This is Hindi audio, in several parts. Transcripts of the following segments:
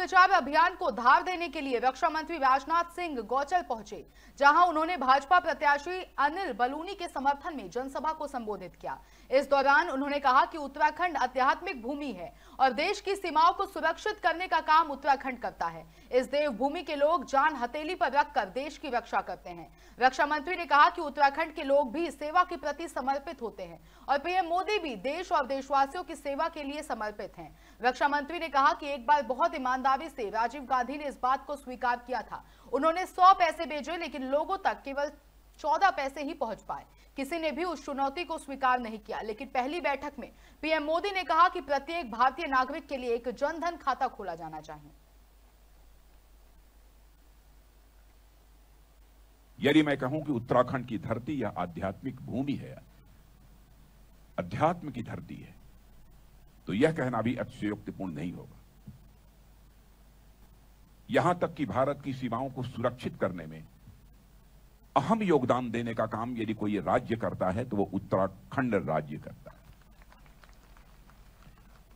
प्रचार अभियान को धार देने के लिए रक्षा मंत्री राजनाथ सिंह गौचल पहुँचे, जहाँ उन्होंने भाजपा प्रत्याशी अनिल बलूनी के समर्थन में जनसभा को संबोधित किया। इस दौरान उन्होंने कहा कि उत्तराखंड आध्यात्मिक भूमि है और देश की सीमाओं को सुरक्षित करने का काम उत्तराखंड करता है। इस देवभूमि के लोग जान हथेली पर रखकर देश की रक्षा करते हैं। रक्षा मंत्री ने कहा कि उत्तराखंड के लोग भी सेवा के प्रति समर्पित होते हैं और पीएम मोदी भी देश और देशवासियों की सेवा के लिए समर्पित हैं। रक्षा मंत्री ने कहा कि एक बार बहुत ईमानदारी से राजीव गांधी ने इस बात को स्वीकार किया था। उन्होंने सौ पैसे भेजे, लेकिन लोगों तक केवल चौदह पैसे ही पहुँच पाए। किसी ने भी उस चुनौती को स्वीकार नहीं किया। लेकिन पहली बैठक में पीएम मोदी ने कहा कि प्रत्येक भारतीय नागरिक के लिए एक जनधन खाता खोला जाना चाहिए। यदि मैं कहूँ कि उत्तराखंड की धरती यह आध्यात्मिक भूमि है, अध्यात्म की धरती है तो यह कहना भी अतिशयोक्तिपूर्ण नहीं होगा। यहाँ तक कि भारत की सीमाओं को सुरक्षित करने में अहम योगदान देने का काम यदि कोई राज्य करता है तो वो उत्तराखंड राज्य करता है।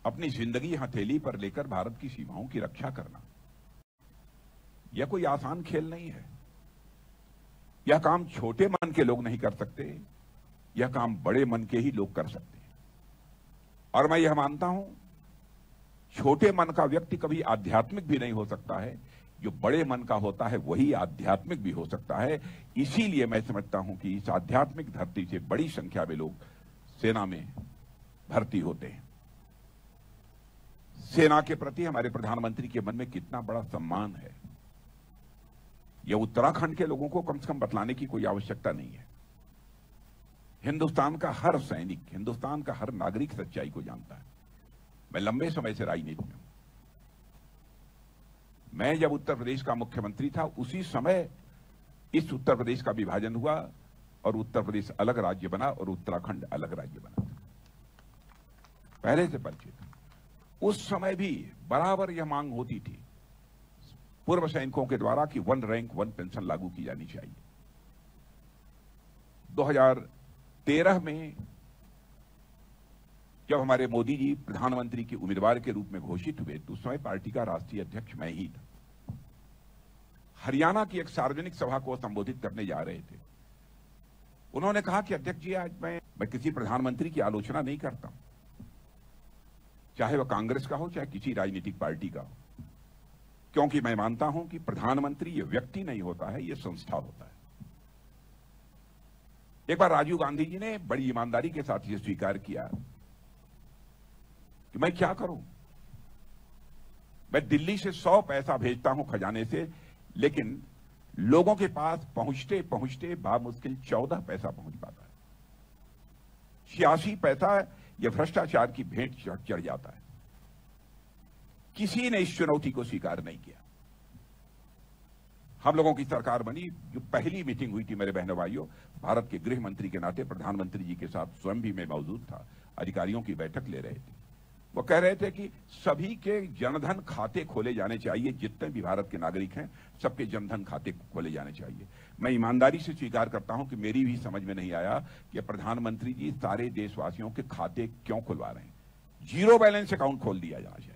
अपनी ज़िंदगी हथेली पर लेकर भारत की सीमाओं की रक्षा करना, यह कोई आसान खेल नहीं है। यह काम छोटे मन के लोग नहीं कर सकते, यह काम बड़े मन के ही लोग कर सकते हैं। और मैं यह मानता हूँ छोटे मन का व्यक्ति कभी आध्यात्मिक भी नहीं हो सकता है। जो बड़े मन का होता है, वही आध्यात्मिक भी हो सकता है। इसीलिए मैं समझता हूँ कि इस आध्यात्मिक धरती से बड़ी संख्या में लोग सेना में भर्ती होते हैं। सेना के प्रति हमारे प्रधानमंत्री के मन में कितना बड़ा सम्मान है। यह उत्तराखंड के लोगों को कम से कम बतलाने की कोई आवश्यकता नहीं है। हिंदुस्तान का हर सैनिक, हिंदुस्तान का हर नागरिक सच्चाई को जानता है। मैं लंबे समय से राजनीति में मैं जब उत्तर प्रदेश का मुख्यमंत्री था, उसी समय इस उत्तर प्रदेश का विभाजन हुआ और उत्तर प्रदेश अलग राज्य बना और उत्तराखंड अलग राज्य बना पहले से परिचित उस समय भी बराबर यह मांग होती थी पूर्व सैनिकों के द्वारा कि वन रैंक, वन पेंशन लागू की जानी चाहिए। 2013 में जब हमारे मोदी जी प्रधानमंत्री के उम्मीदवार के रूप में घोषित हुए तो समय पार्टी का राष्ट्रीय अध्यक्ष मैं ही था। हरियाणा की एक सार्वजनिक सभा को संबोधित करने जा रहे थे। उन्होंने कहा कि, अध्यक्ष जी, आज मैं मैं किसी प्रधानमंत्री की आलोचना नहीं करता। चाहे वह कांग्रेस का हो, चाहे किसी राजनीतिक पार्टी का हो। क्योंकि मैं मानता हूँ कि प्रधानमंत्री ये व्यक्ति नहीं होता है, ये संस्था होता है। एक बार राजीव गांधी जी ने बड़ी ईमानदारी के साथ ये स्वीकार किया। कि मैं क्या करूँ? मैं दिल्ली से सौ पैसा भेजता हूँ खजाने से, लेकिन लोगों के पास पहुँचते पहुँचते बामुश्किल चौदह पैसा पहुँच पाता है। छियासी पैसा यह भ्रष्टाचार की भेंट चढ़ जाता है। किसी ने इस चुनौती को स्वीकार नहीं किया। हम लोगों की सरकार बनी, जो पहली मीटिंग हुई थी मेरे बहनों भाइयों, भारत के गृह मंत्री के नाते प्रधानमंत्री जी के साथ स्वयं भी मैं मौजूद था, अधिकारियों की बैठक ले रहे थे। वो कह रहे थे कि सभी के जनधन खाते खोले जाने चाहिए, जितने भी भारत के नागरिक हैं, सबके जनधन खाते खोले जाने चाहिए। मैं ईमानदारी से स्वीकार करता हूँ कि मेरी भी समझ में नहीं आया कि प्रधानमंत्री जी सारे देशवासियों के खाते क्यों खुलवा रहे हैं। ज़ीरो बैलेंस अकाउंट खोल दिया जाना चाहिए